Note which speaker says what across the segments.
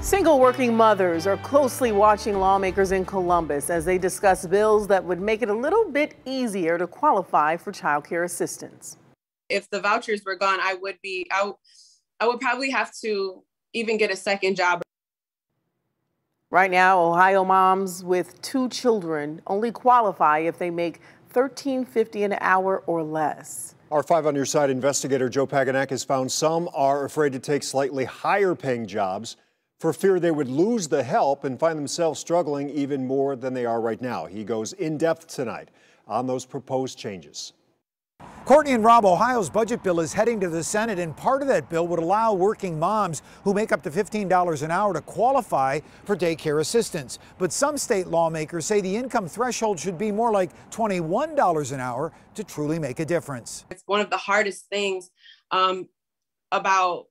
Speaker 1: Single working mothers are closely watching lawmakers in Columbus as they discuss bills that would make it a little bit easier to qualify for child care assistance.
Speaker 2: If the vouchers were gone, I would be, I, I would probably have to even get a second job.
Speaker 1: Right now, Ohio moms with two children only qualify if they make $13.50 an hour or less.
Speaker 3: Our Five on Your Side investigator Joe Paganak has found some are afraid to take slightly higher paying jobs for fear they would lose the help and find themselves struggling even more than they are right now. He goes in depth tonight on those proposed changes.
Speaker 4: Courtney and Rob, Ohio's budget bill is heading to the Senate, and part of that bill would allow working moms who make up to $15 an hour to qualify for daycare assistance. But some state lawmakers say the income threshold should be more like $21 an hour to truly make a difference.
Speaker 2: It's one of the hardest things um, about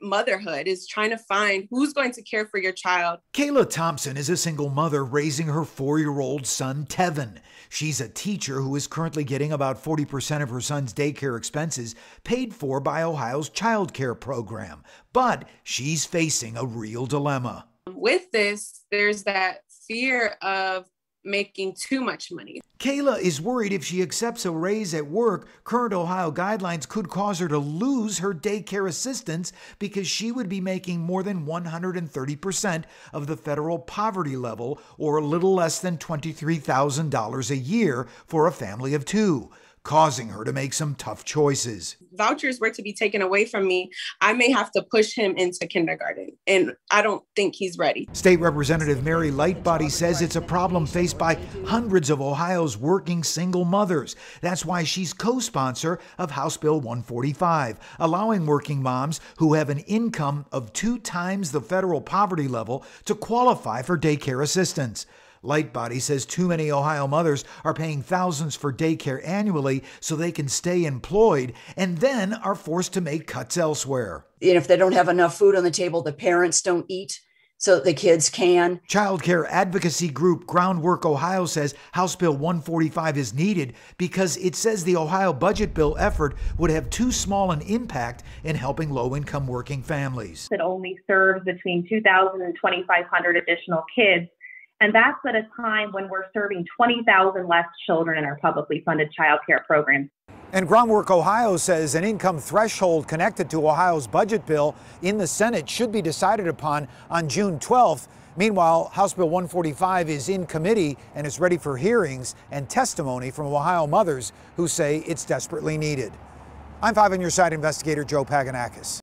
Speaker 2: motherhood is trying to find who's going to care for your child.
Speaker 4: Kayla Thompson is a single mother raising her four year old son, Tevin. She's a teacher who is currently getting about 40% of her son's daycare expenses paid for by Ohio's child care program. But she's facing a real dilemma.
Speaker 2: With this, there's that fear of making too much money.
Speaker 4: Kayla is worried if she accepts a raise at work, current Ohio guidelines could cause her to lose her daycare assistance because she would be making more than 130% of the federal poverty level, or a little less than $23,000 a year for a family of two causing her to make some tough choices.
Speaker 2: Vouchers were to be taken away from me, I may have to push him into kindergarten, and I don't think he's ready.
Speaker 4: State Representative Mary Lightbody says it's a problem faced by hundreds of Ohio's working single mothers. That's why she's co sponsor of House Bill 145, allowing working moms who have an income of two times the federal poverty level to qualify for daycare assistance. Lightbody says too many Ohio mothers are paying thousands for daycare annually so they can stay employed and then are forced to make cuts elsewhere.
Speaker 5: And if they don't have enough food on the table, the parents don't eat so the kids can.
Speaker 4: Child care advocacy group Groundwork Ohio says House Bill 145 is needed because it says the Ohio budget bill effort would have too small an impact in helping low income working families.
Speaker 6: It only serves between 2,000 and 2,500 additional kids and that's at a time when we're serving 20,000 less children in our publicly funded child care programs.
Speaker 4: And Groundwork Ohio says an income threshold connected to Ohio's budget bill in the Senate should be decided upon on June 12th. Meanwhile, House Bill 145 is in committee and is ready for hearings and testimony from Ohio mothers who say it's desperately needed. I'm 5 on your side investigator Joe Pagonakis.